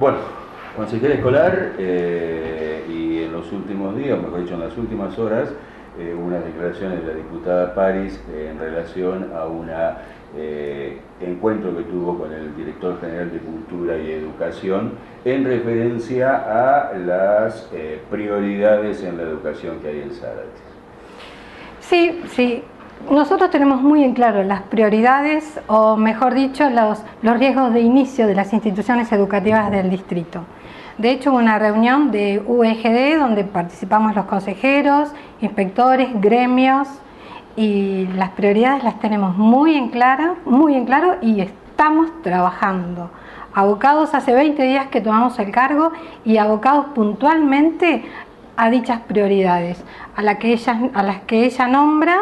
Bueno, consejera escolar eh, y en los últimos días, mejor dicho, en las últimas horas, eh, unas declaraciones de la diputada París en relación a un encuentro que tuvo con el director general de Cultura y Educación en referencia a las prioridades en la educación que hay en Zárate. Sí, sí. Nosotros tenemos muy en claro las prioridades, o mejor dicho, los, los riesgos de inicio de las instituciones educativas del distrito. De hecho, hubo una reunión de UEGD donde participamos los consejeros, inspectores, gremios y las prioridades las tenemos muy en claro, muy en claro y estamos trabajando. Abocados hace 20 días que tomamos el cargo y abocados puntualmente a dichas prioridades, a, la que ella, a las que ella nombra,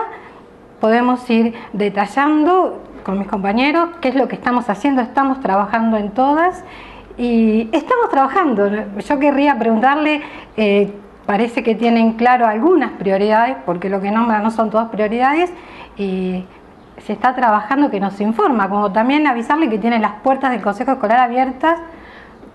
podemos ir detallando con mis compañeros qué es lo que estamos haciendo, estamos trabajando en todas y estamos trabajando. Yo querría preguntarle, eh, parece que tienen claro algunas prioridades, porque lo que nombra no son todas prioridades, y se está trabajando que nos informa, como también avisarle que tiene las puertas del Consejo Escolar abiertas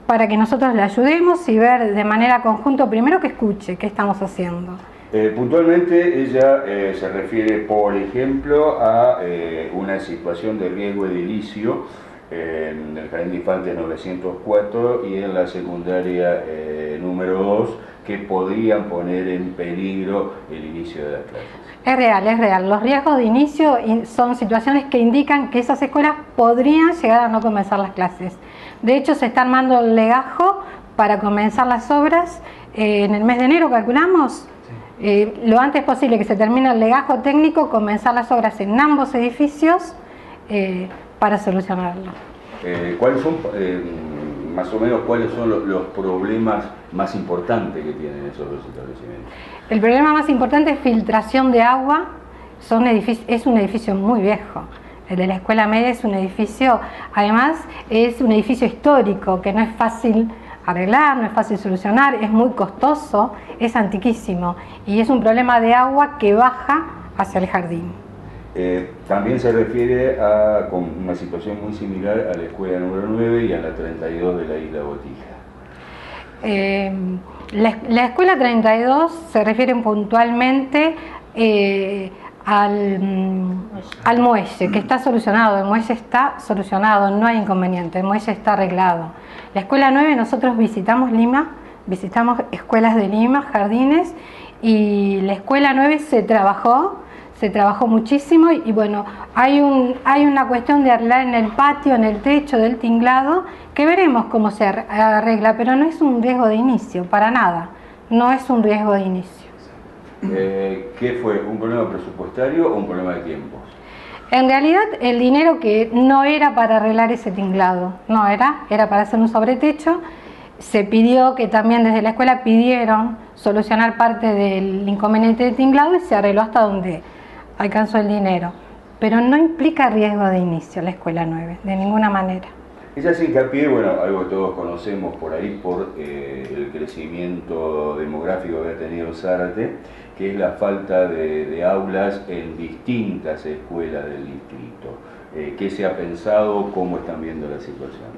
para que nosotros le ayudemos y ver de manera conjunta, primero que escuche qué estamos haciendo. Eh, puntualmente ella eh, se refiere, por ejemplo, a eh, una situación de riesgo edilicio en el Jardín de Infantes 904 y en la secundaria número 2 que podrían poner en peligro el inicio de las clases. Es real, es real. Los riesgos de inicio son situaciones que indican que esas escuelas podrían llegar a no comenzar las clases. De hecho, se está armando el legajo para comenzar las obras en el mes de enero, calculamos. Eh, lo antes posible que se termine el legajo técnico, comenzar las obras en ambos edificios eh, para solucionarlo. ¿Cuáles son, más o menos, cuáles son los, problemas más importantes que tienen esos dos establecimientos? El problema más importante es filtración de agua. Son es un edificio muy viejo. El de la escuela media es un edificio, además es un edificio histórico que no es fácil arreglar, no es fácil solucionar, es muy costoso, es antiquísimo y es un problema de agua que baja hacia el jardín. Eh, también se refiere a con una situación muy similar a la escuela número 9 y a la 32 de la isla Botija. Eh, la, escuela 32 se refiere puntualmente eh, al, mm, al, muelle, que está solucionado, el muelle está solucionado, no hay inconveniente, el muelle está arreglado. La escuela 9 nosotros visitamos Lima, visitamos escuelas de Lima, jardines, y la escuela 9 se trabajó, se trabajó muchísimo y, bueno, hay, un, hay una cuestión de arreglar en el patio, en el techo del tinglado, que veremos cómo se arregla, pero no es un riesgo de inicio, para nada, no es un riesgo de inicio. Eh, ¿Qué fue? ¿Un problema presupuestario o un problema de tiempos? En realidad el dinero que no era para arreglar ese tinglado, no era, era para hacer un sobretecho. Se pidió que también desde la escuela pidieron solucionar parte del inconveniente de tinglado y se arregló hasta donde alcanzó el dinero. Pero no implica riesgo de inicio la escuela 9, de ninguna manera. Ella hace hincapié, bueno, algo que todos conocemos por ahí, por eh, el crecimiento demográfico que ha tenido Zárate, que es la falta de, aulas en distintas escuelas del distrito. Eh, ¿Qué se ha pensado? ¿Cómo están viendo la situación?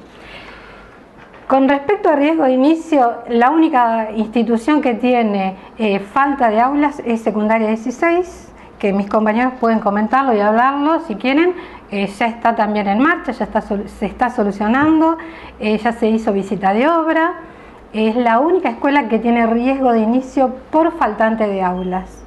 Con respecto a riesgo de inicio, la única institución que tiene eh, falta de aulas es secundaria 16, que mis compañeros pueden comentarlo y hablarlo si quieren, eh, ya está también en marcha, ya está, se está solucionando, eh, ya se hizo visita de obra, es la única escuela que tiene riesgo de inicio por faltante de aulas.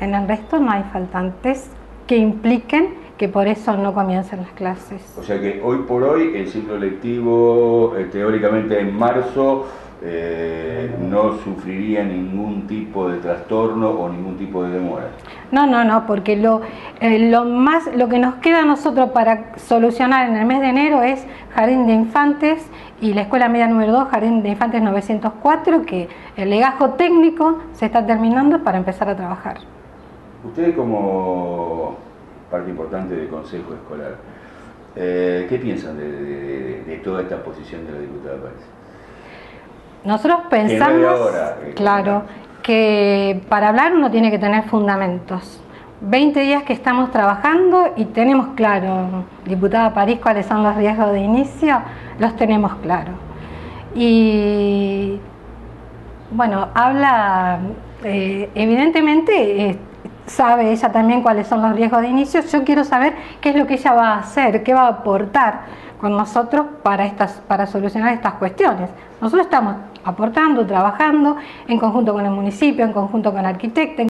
En el resto no hay faltantes que impliquen que por eso no comiencen las clases. O sea que hoy por hoy el ciclo lectivo eh, teóricamente en marzo eh, no sufriría ningún tipo de trastorno o ningún tipo de demora. No, no, no, porque lo, eh, lo, más, lo que nos queda a nosotros para solucionar en el mes de enero es Jardín de Infantes y la Escuela Media número 2, Jardín de Infantes 904, que el legajo técnico se está terminando para empezar a trabajar. Ustedes como parte importante del Consejo Escolar, eh, ¿qué piensan de, toda esta posición de la diputada Párez? Nosotros pensamos, eh, claro, que para hablar uno tiene que tener fundamentos. 20 días que estamos trabajando y tenemos claro, diputada París, cuáles son los riesgos de inicio, los tenemos claro. y bueno, habla, eh, evidentemente sabe ella también cuáles son los riesgos de inicio, yo quiero saber qué es lo que ella va a hacer, qué va a aportar con nosotros para, estas, para solucionar estas cuestiones. Nosotros estamos aportando, trabajando en conjunto con el municipio, en conjunto con arquitectos,